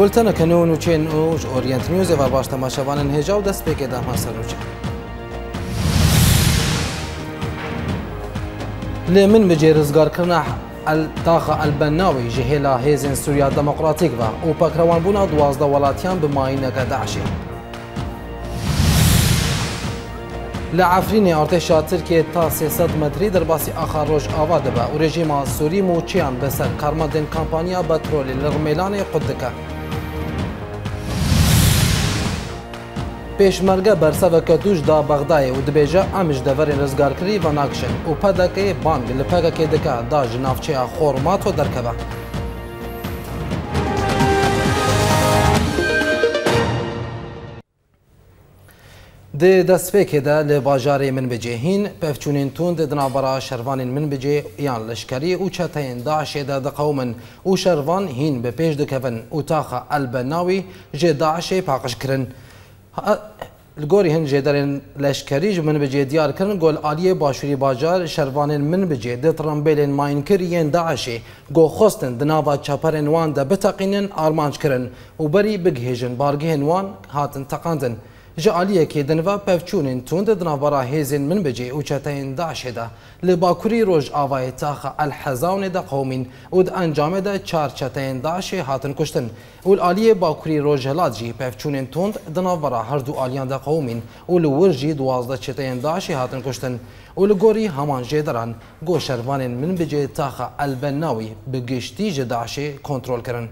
بولتنە کەنەوە نوچێن ئەوژ ئۆریەنت نیوزێ و باش تەماشەوانن هێژا و دەست پێکێ دامان سەرروچێن. لێ من بجێ ڕزگارکردنا تاخە ئەلبەنناوی ji هێلا هێزن سووریا دموکراتیک بە و پەکرەوانبوونا دوازدە وڵاتیان بماینەکە داعشێ. لە ئەفرینێ ئارتێشا ترکێ تا 300 متری دەرباسی ئاخا ڕۆژ ئاوا دەبە و رێژیما سووریم و چیان بەسەر کارمەدن کامپانیا بەترۆلی لە ڕمێلانەی قوت دەکە. پێشمەرگە بەرسەوەکە توش دا بەغدایە و دبێژە ئەمیش دەڤەری ڕزگارکری بە ناکشن و پەدەکەی بانگ لە پەگەکێ دکا دا ژ ناوچەیە خۆرماتۆ دەرکەوە. د دەستپێکێ دا لە باژارێ من بجێهین پەفچونین تون د دنابرا شەروانین من بجێ یان لشکری و چەتەین داعشێدا دەقەومن و شەروان هین بە پێش دکەون و تاخە ئەلبە ناوی ژێ داعشێ پاقشکردن. الگوری هن جدارن لشکریج من به جدیار کردن گل آلیه باشوری باجار شروانن من به جدی ماین داعشی گو خستن دنابا چپرن وان ده بتقینن آرمانش کردن و بری بگهیجن بارگهن وان هاتن تقاندن جا که دنوا پفچونین توند دنابرا هیزین من بجی او داشه ده لباکوری روش آوای تاخ الحزاون ده قومین او ده انجام ده چار چتین داشه هاتن کشتن او آلیه باکوری روش هلات جی پفچونین توند دنابرا هر دو آلیان ده قومین او لورجی دوازده چتین داشه هاتن کشتن او لگوری همان جیدران گو شروانین من بجی تاخ البناوی بگشتی جداشه کنترول کرن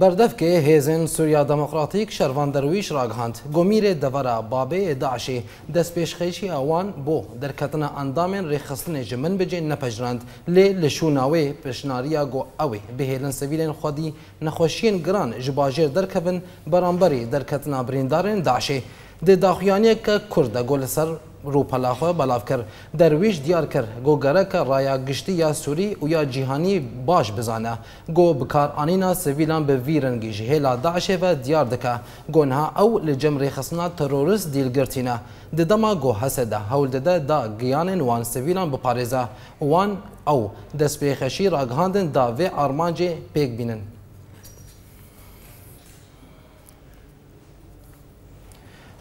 بردفکê hêzên Sûriya Demokratîk şervan derwîş raghand. Gomîrê devera babeyê Daişê destpêşxeşiya wan bo derketina endamên rêxistinê ji min bicê nepejrand. Lê li şûna wê pişnariya got ew ê bihêlin sivîlên xwedî nexweşiyên giran ji bajêr derkevin beramberî derketina birîndarên Daişê. Dê daxuyaniyeke Kurd de got li ser روپلاخو بلاف کر درویش دیار کر گو گرک رایا گشتی یا سوری و یا جیهانی باش بزانه گو بکار آنینا سویلان به ویرنگی جهلا داعش و دیار دکه گونها او لجمری خصنا تروریست دیل گرتینه ددما گو حسده هول دده دا گیانن وان سویلان بپارزه وان او دست پیخشی راگهاندن دا وی آرمانجه پیک بینن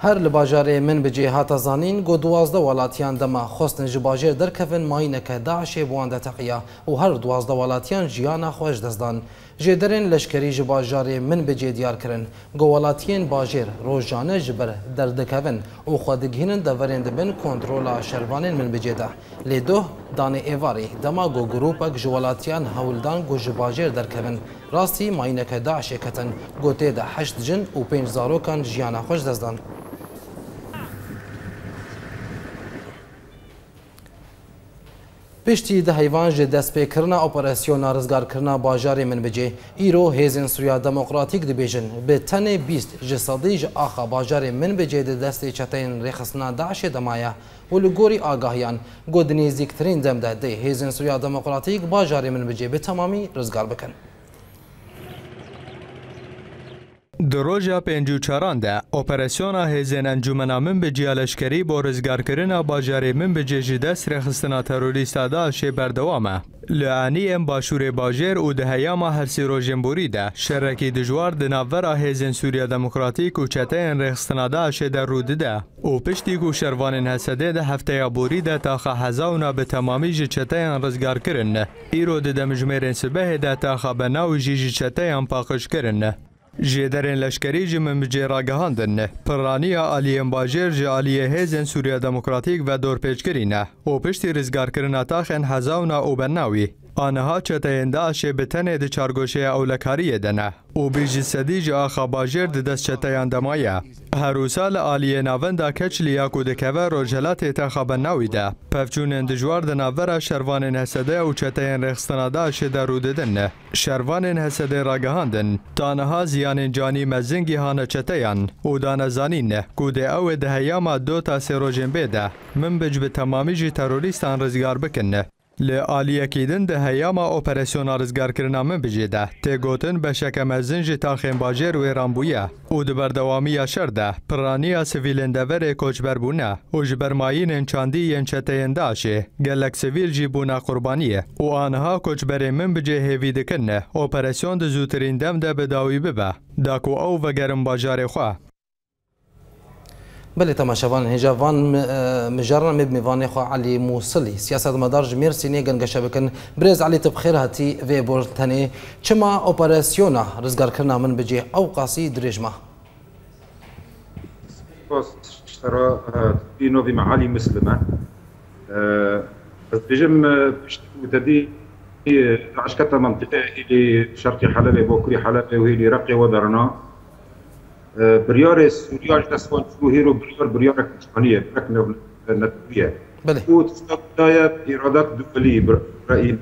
هر لباجاره من به جهات زانین گو دوازده ولاتیان دما خوستن جباجر در کفن مای نکه بوانده تقیا و هر دوازده ولاتیان جیان خوش دزدان جدرین لشکری جباجاره من به دیار کرن گو ولاتیان باجر جانه جبر در دکفن و خودگهنن دورین دبن کنترول شربانین من به جهده دانه دان ایواری دما گو گروپ اک جوالاتیان هولدان گو جباجر در کفن راستی مای نکه کتن گو تیده هشت جن و پینج زاروکان جیان خوش پشتی ده حیوان جه دست پیکرنا اپراسیونا رزگارکرنا باجاری من بجه ایرو هیزن سویا دموکراتیک دی بیجن به تن بیست جه صدی جه آخا باجاری من بجه ده دست چتین ریخسنا داعش دمایا و لگوری آگاهیان گودنیزیکترین دم ده ده هیزن سویا دموکراتیک باجاری من بجه به تمامی رزگار بکن دروژا پنجو چرانده، ده اپراسیونا هزین انجومنا من به جیالشکری با رزگارکرین باجاری من به جیجی دست رخصتنا تروریستا دا شی بردوامه لعنی ام باشور باجر او ده هر سی روژنبوری ده شرکی دجوار ده هزین سوریا دموکراتیک و چته این رخستنا دا در رود ده او پشتی که شروان هسده ده هفته بوری تا تاخا هزاونا به تمامی جی چته این کردن. ایرو ده ده مجمرین سبه ده جدرین لشکری جی ممجه را گهاندن پرانی علی باجر جی علی هیزن سوریا دموکراتیک و دور پیچ کرینه او پشتی رزگار کرنا تاخن هزاونا او بناوی آنها چتینده آشه بتنه ده چارگوشه اولکاری دنه او بیجی سدی جا آخا باجر ده دست چتینده مایه هر سال آلیه ناون دا کچ لیا کودکوه روجلات تا خبر نویده پفچون اندجوار ده نوره شروان هسده او چتین رخستناده آشه ده روده دنه شروان هسده راگهاندن تانها زیان جانی مزنگی هانه چتین او دانزانین کوده او ده هیاما دو تا سه روجن بده من بج به تمامی جی تروریستان رزگار بکنه لی آلیه کیدن ده هیاما اپریسیون آرزگارکرنا من بجیده تی گوتن بشکه مزن جی تاخین باجر و رامبویه او ده بردوامی یاشر ده پرانیا سویلین دور کوچبر بونه او جبرمایین انچاندی ینچتین داشه گلک سویل جی بونه قربانیه او آنها کوچبر من بجی هیوی دکنه اپریسیون ده زودترین دم ده بداوی ببه داکو او وگرم باجار خواه بلي تماشافان هجا وان مجرن آه، مبني فان يخو علي موصلي سياسة مدار جمير سيني غنقا شبكن بريز علي تبخير هاتي في بورتاني چما اوبراسيونا رزقار كرنا من بجي او قاسي دريجما اشترى أه، في نوفي معالي مسلمة أه، بجم بشتكو تدي عشكتها منطقة اللي شرقي حلبة بوكري حلبة وهي اللي رقي ودرنا بريوري السوريه جات سكون هيرو بريار بريورك الاسبانيه بركنا النتويه بله وتستطيع إرادات دولية برأيي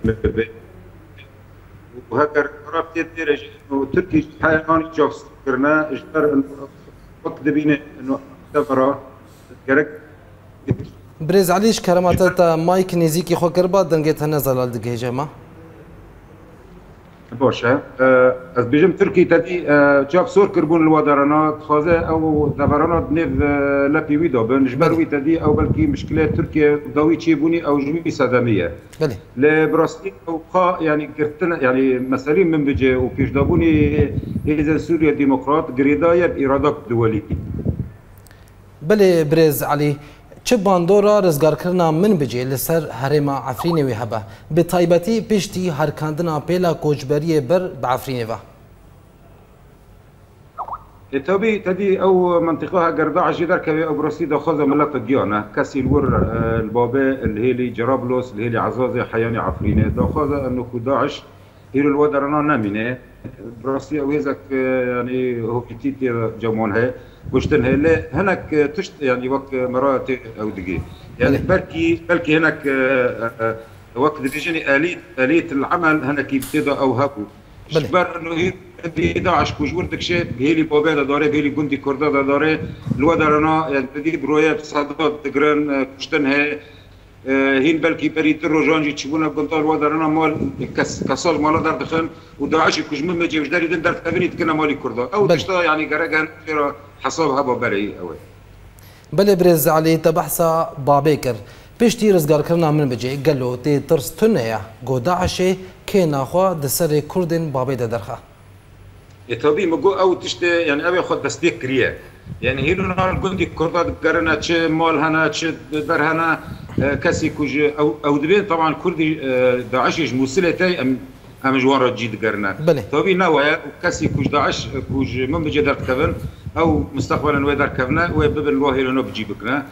وهكذا رابطة درجة إنه تركي حيوان جوفس كرنا إجبار وقت بينا إنه تبرا كرك بريز عليش كرماتة مايك نزيكي خوكربا دنجيت هنزل هنا زلال ما؟ باشە ئەس بێژم ترکی تەبی چاپسۆر کردبوون لە وادارانات خوازە ئەو دەبارانات نێڤ لە پیویدا بن ژبەروی تەدی ئەو بەلکی مشکلات ترکیە داوی چێبوونی ئەو ژوی سەدەمیە لە براستی ئەوقا ینی گرتن ینی مەسەری من بجێ و پێشدابوونی هێزە سووریا دیموکرات گرێدایە ئیرادە دووەلیتی بلێ برێز علی چه باندورا رزگارکردنا من بجه بجێ لەسەر هەرێما ئەفرینەوەی هەبە بە تایبەتی پشتی هەرکاندنا پێلا کۆچبەریە بەر بە وی لتوبي تدي او منطقها قرباع جدار كبي او برسيدة خوذة ملات الديانة كاسي الور اه، البابا الهيلي جرابلوس الهيلي عزازي حياني عفرينة دا خوذة انه داعش هيرو الودرنا نامينة برسي او هزك اه، يعني هوكتيتي جمعونها واش تنهي لا هناك تشت يعني وقت مرات او دقيقة يعني بلكي بلكي هناك آه، آه، وقت بيجيني آلية آلية العمل هناك يبتدى او هاكو شبر انه هي داعش كوجور دكشي بهيلي بوبيدا دوري بهيلي كوندي كردادا دوري الوضع رانا يعني بدي برويات صادات تقران آه، كشتنها هين بلكي بريت الرجان جي تشبونا بنطال وادر رانا مال كاس كسال مال دار دخل وداعش كوجمون ما جاوش داري دار تابني تكنا مالي كردا او بشتا يعني كراكا حساب هبا أوي بلي بريز علي تبحسا بابيكر بابیکر پشتی رزگار کرنا من بجه گلو تی ترس تنه گو داعشه که نخوا دسر کردن بابی درخه اتابی مگو او تشت یعنی يعني اوی خود تصدیق کریه يعني هيلو نهار قندي كردات قرنا چه مال هنا چه در هنا كاسي آه، كوج او او دبين طبعا كردي آه، داعش موسله تاي امجوار جيد قرنا بی طيب، نوای کسی کوچ داعش کوچ من بجي در کفن او مستقبلا ويدار كفنا رو نبجی بکنه بجيبكنا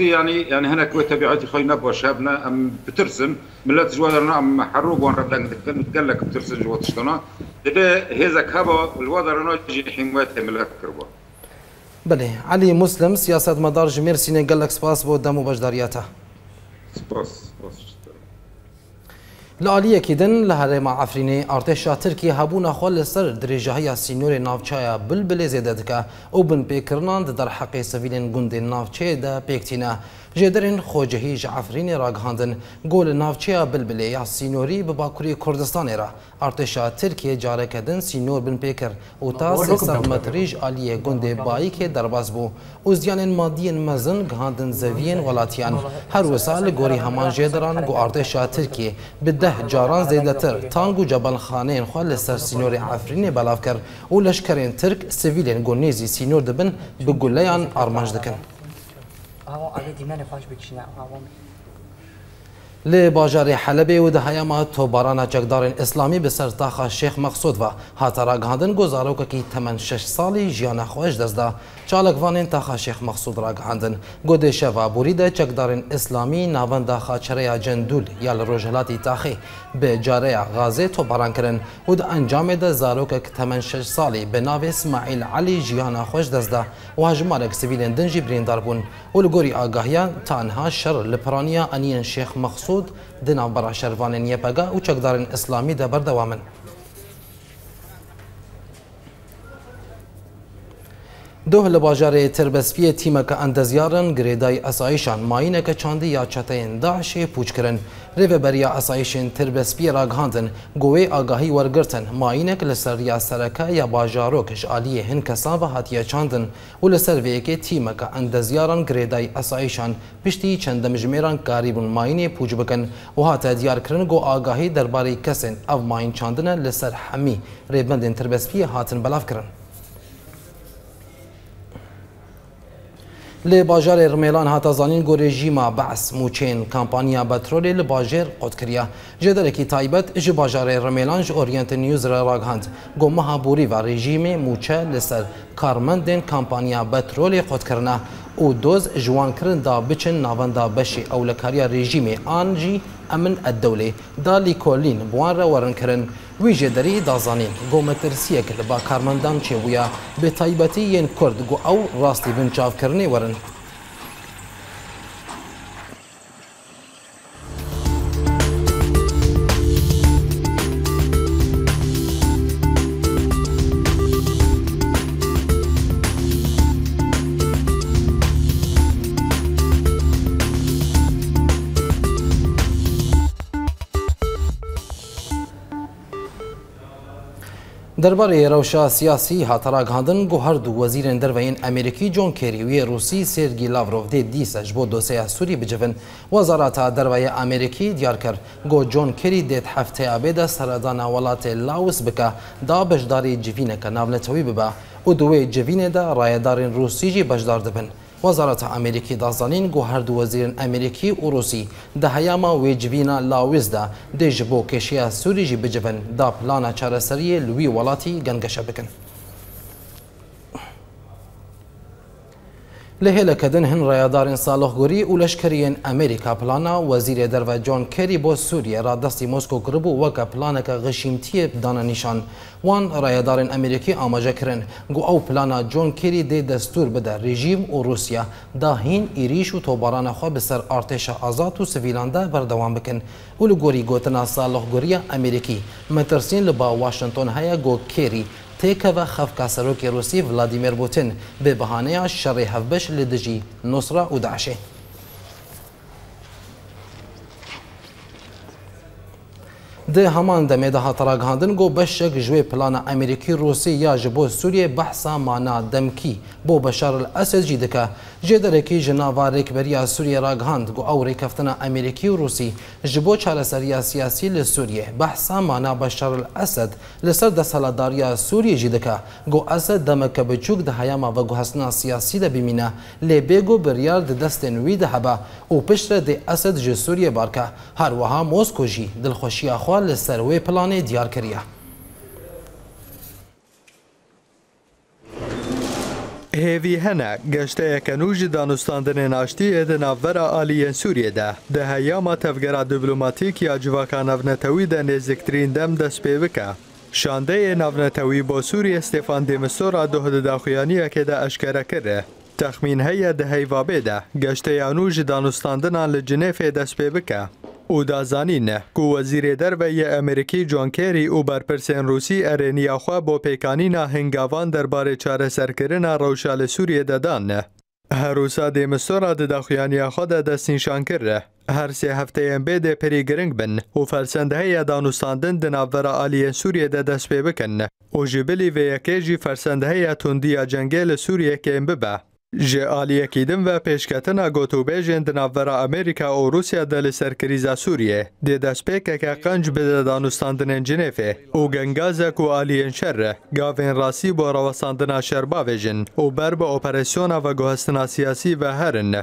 یعنی يعني، یعنی يعني هنگ هناك وتبعاتي خوی نبوا شابنا ام بترسن جوان رو نام حروب وان ربنا كتكن وتقال لك جوانش دنا دبی هزک هوا هبا الوضع نوجي حموات ملات كربوا بله علی مسلم سیاست مدار جمیر سيني قال بود دمو باش دارياته سباس سباس لالیه کدن لهره ما عفرینه ارتشا ترکی هبونا خول سر درجه هيا سینور نافچایا بلبل زیددکا او بن پیکرنان در حق سویلن گوند نافچه ده پیکتینا جدرن خوجهی جعفرین راگهاندن گول نافچیا بلبله یا سینوری به باکوری کردستان را ارتشا ترکیه جاره کدن سینور بن پیکر و تا سیصد متریج آلیه گند بایی که درباز بو اوزیان مادی مزن گهاندن زوین ولاتیان هر وسال گوری همان جدران گو ارتشا ترکیه به ده جاران زیدتر تانگو جبل خانه خوال لسر سینور عفرین بلاف کر و لشکرین ترک سویلین گونیزی سینور دبن به گلیان آرمانج دکن 啊，我，我今天的话是吃那花苞米。لی باجار حلب و دهیما تو باران چکدار اسلامی به سر داخل شیخ مقصود و حتی را گهاندن گزارو که کی تمن شش سالی جیان خوش دزده چالک وانین تاخا شیخ مقصود را گهاندن گودش و برید چکدار اسلامی ناون داخل چره جندول یا روجلاتی تاخی به جاره غازی تو باران کرن و د انجام ده زارو که تمن شش سالی به ناو اسماعیل علی جیان خوش دزده و هجمارک سویلین دنجی بریندار بون و لگوری آگاهیان تانها شر لپرانیا انین شیخ مقصود دن دنا بەڕاشەروانێن یەپەگا و اسلامی ده دەبەردەوامن. دوه لباجار تربسپی تیمه که اندزیارن گریدای اسایشان ماینه که چاندی یا چتین داعش پوچ کرن ریو بریا اسایشن تربسپی را گهاندن گوی آگاهی ورگرتن ماینه که لسر یا سرکه یا باجارو کش آلی هن کسان و حتیه چاندن و لسر ویکی تیمه که اندزیارن گریدای اسایشان پشتی چند مجمیران کاریبون ماینه پوچ بکن و حتی دیار کرن گو آگاهی درباری کسین او ماین چاندن لسر حمی ریبندن تربسپی هاتن بلاف کرن لی باجر ارمیلان هاتا زانین گو رژیما بعث موچین کمپانیا بترولی لی باجر قد کریا جدر کی تایبت جی باجر ارمیلان جی اورینت نیوز را راگهند گو مها و رژیم موچه لسر کارمەندێن کامپانیا بەترۆلی خۆتکردنا و دۆز ژوانکردندا بچن ناوەندا بەشی ئەو لە کاریا ڕێژیمی ئانجی ئەمن ئەدەولێ دالی کۆلین بوانرە وەرنکردن ویژێ دەری دازانین گۆمەترسیەک لە با کارمەندان چێبووە بێتایبەتی یەن کورد گو ئەو ڕاستی بنچاوکردنی وەرن دربارەی ڕەوشا سیاسی هاتەراگاندن گو هەردوو وەزیرن دەروەین ئەمریکی جۆن کێریوی ڕوسی سێرگی لاڤۆڤدێ دیسەش بۆ دۆسەیە سووری بجبن وەزاراتە دەروایە ئەمریکی دیارکرد گۆ جۆن کری دێت هەفتەیە بێدە سەردانە وڵاتێ لاوس بکە دا بەشداری جیڤینەکە ناونەتەوەی ببە و دوێ جڤینێدا ڕایەدارین ڕوسیژی بەشدار دەبن. وەزارەت ئەمریکی دازانین گو هەردوو وەزیرن ئەمریکی و ڕوسی دەهەیاما وێجبینە لاوێزدا دێژ بۆ کێشەیە سووریژی بجبن دا پلانە چارەسەریە لوی وڵاتی گەنگەشە بکەن. له هله کدن هن رایدارن صالح گوری و لشکرین امریکا پلانا وزیر درو جان کری بو سوریه را دستی موسکو کربو وکا پلانا که غشیمتی دانا نشان وان رایدارن امریکی آماجه کرن گو او پلانا جان کری ده دستور بده رژیم و روسیا دا هین ایریش و توباران خواه بسر ارتش آزاد و سویلان ده بردوام بکن و لگوری گوتنا صالح گوری امریکی مترسین لبا واشنطن هیا گو کری تیکەوە خەفکا روسی ڕوسی ڤلادیمێر بوتن بێ بەهانەیە شەڕی هەفبش لدجی نصره نوسرا د همان د مده هاتراګاندن گو بشک جوی پلان امریکای روسی یا جبو سوریه بحثا معنا دمکی بو بشار الاسد جی دکا جدر کی جناوا رکبریا سوریه راګاند گو او ریکفتنا امریکای روسی جبو چاره سریا سیاسی ل سوریه بحثا معنا بشار الاسد لسر د سلاداریا سوریه جی دکا گو اسد د مکه بچوک د حیاما و گو حسنا سیاسی د بمینه ل بیگو بریار د دستن وی د هبا او پشت د اسد ج سوریه بارکه هر وها موسکو جی دلخوشی اخوال li ser wê planê diyar kiriye. هێوی هەنە گەشتەیەکە نوژی دانوستاندنێ ناشتی ئێدە ناوەرە ئالیەن سووریەدا دەهەیاما تەفگەرا دیبلوماتیک یا جوواکە نەڤنەتەویدا نێزیکترین دەم دەست پێ بکە. شاندەیە ناونەتەوی بۆ سووریە ستێفان دێمسۆرا دۆهدەداخویانیەکێدا ئەشکەرەکرێ. تەخمین هەیە دەهەیوابێدا گەشتەیان و ژی دانوستاندنان لە جنێفێ دەست پێ بکە. او دازانین کو وەزیرێ جان کری جۆنکێری و بەرپرسێن رووسی ئەرێنیاخوا بۆ درباره هنگاوان دەربارەی چارەسەرکردنە ڕەوشە دادن. سووریە دەدانە. هەروسا دێمستۆرا دداخویانیاخوادا هر سه هفته سێ هەفتەیەن بێ پری گرنگ بن و فەرسەندهەیە دانوساندن دناڤەرە ئالیە سووریەدە دەست پێ بکەن. فرسنده های تندی توندیە جنگل که سووریەکێن ببە. آلیه آلیاکیدم و پێشکەتنە گۆتوبێژێن دناڤەرە امریکا و رووسیا دە سرکریز سەرکریزە سووریێ که قنج بدە دانوستاندنێن جنێفێ و گەنگازێک و ئالیەن شەرە گاوێن ڕاستی بۆ ڕەوەساندنا شەرباوێژن و بر با ئۆپەرسیۆنە و گۆهستنا سیاسی و هرن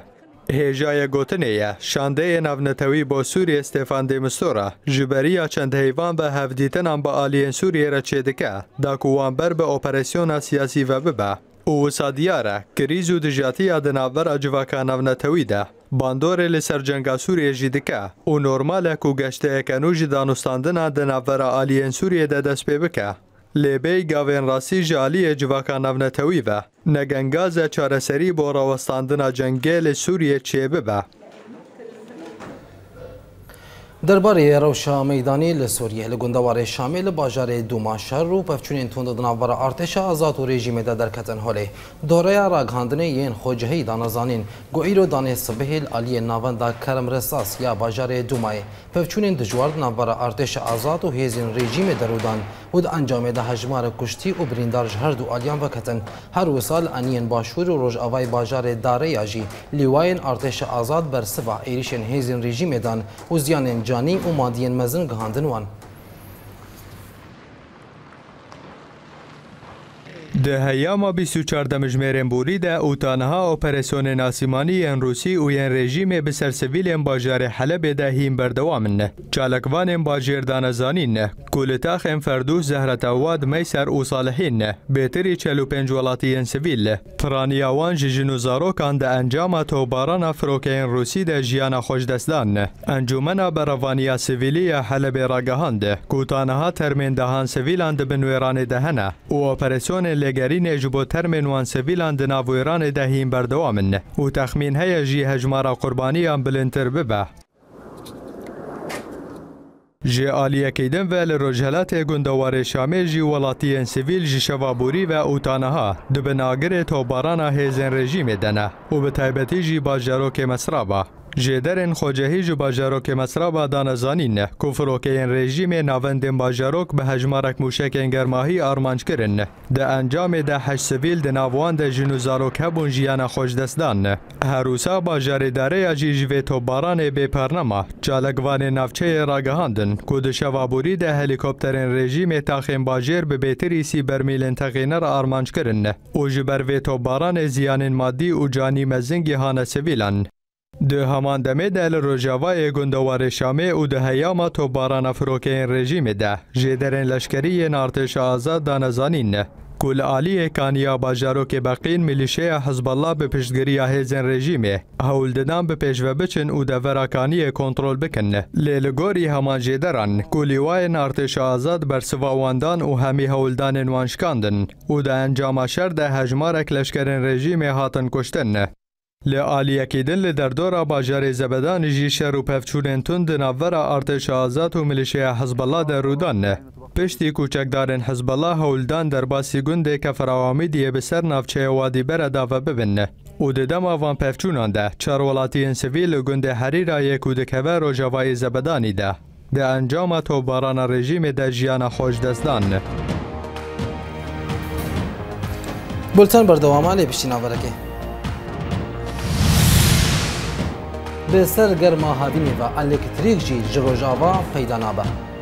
هێژایە گوتنەیە شاندەیە ناونەتەوی بۆ سووری ئێستێفان دێمستۆرە ژبەریە چەند هەیوان بە هەفدیتنان را ئالیەن سووریێرە چێدکە داکووان بەر بە ئۆپەرسیۆنە سیاسی و ببه او وسا دیارە کریز و دژاتیە دەناوبەر ئەجوواکە باندور لسر جنگ سوریه سوورێژی دکە و نۆرمالێک و گەشتەیەکەنوژی دانوستاندنە دەناوبەرە ئالیەن سوریه دەست دست ببکه. لێبەی گاوین ژالیە جوواکە ناونەتەوی بە نەگەنگازە نگنگاز چارسری با جنگه لسوریه ببه Դրբարի երովշա մեյդանի լսոր եհլը գունդավար է շամելը բաժարի դուման շարու պվչուն են թունդը դնավարը արտեշա ազատ ու ռեժիմ է դարքած են հոլի։ Դորե առակ հանդնե են խոջհեի դանազանին, գոյիրո դանե սբհել ալի են նավան դա կարմրսաս յա բաժարի դումայի, պվչուն են դժուար դնավարը արտեշա ազատ ու հեզին ռեժիմ է դրուդան, ուդ անջամ է դա հաժմարը կուշտի ու բրինդար ժհարդ ու ալյան վկհտն, հար ուսալ անի են բաշուր ու ռոժ ավայ բաժարի դարե աժի, լիվայ են արտեշա ազատ բերսվա, էրիշ են հեզին ռեժիմ է դան, ուզյան են ջ Ադրբեջանի ու Մադիեն մեզն գհանդնուան ده هیاما 24 بوری ده او تانها اپریسیون ناسیمانی ان روسی و ان رژیم بسر سویل این باجار حلب ده هیم بردوامن چالکوان این باجر دانزانین کولتاخ این فردوس زهرت اواد میسر او صالحین بیتری 45 ولاتی این سویل ترانیاوان جنو زاروکان ده انجام توباران افروک این روسی ده جیان خوش دستان انجومن بروانی سویلی حلب راگهاند کوتانها ترمین دهان سویلان ده بنویران دهنه او لگ تێگەرینێ ji بۆ termên wan sevîlan di navêranê de hîn berdewam min ne û texmîn heye jî hejmara qurbaniyan bilintir bibe. Ji aliyekê din ve li Rojhelatê Gundewarê Şamê jî welatiyên sivîl ji şevaborî ve ûtaneha di binagirê tobarana hêzên rejîmê de ne û bi taybetî jî bajarokê mesraba. جدرن خوجهی جو باجاروک مصرا با که این رژیم ناوندین باجاروک به هجمارک موشک انگرماهی آرمانج کرن ده انجام ده هشت سویل ده ناوان جنوزاروک هبون جیان خوشدستان هروسا باجاری داره جی جوی توباران بی پرنما جالگوان نفچه راگهاندن کود شوابوری ده هلیکوپترین رژیم تاخین باجر به بیتری سی برمیل تقینر آرمانج کرن او جبر وی توباران زیان مادی و جانی مزنگی هانه سویلان د همان دمه د روجاوا گندوار شامه او د هیاما تو باران افروکین رژیم ده جدرن لشکری ارتش آزاد دانزانین کل عالی کانیا باجارو که بقین ملیشه حزب الله به پشتگیری هیزن رژیمه هول ددن به پیشوه بچن او ده وراکانی کنترل بکن لیلگوری همان جدران کولیوائن ارتش آزاد بر سواواندان و همی هولدان وانشکاندن او ده انجام شر ده هجمارک لشکرین رژیم هاتن کشتن لعالیه کیدن در دور باجار زبدان جی شر و پفچونن تند ناور ارتش آزاد و ملیشیا حزب در رودان پشتی کوچکدارن حزب الله هولدان در باسی گنده که فراوامی دیه به سر نافچه وادی بر و ببینه. او ددم آوان پفچونان ده چار انسویل سویل گنده حریر یک و دکوه رو جوای زبدانی ده ده انجام تو باران رژیم در جیان خوش دستان بلتن بردوامان بشتین آورکه به سر گرما هاتینی و الکتریک جی جروجاوا پیدا نابه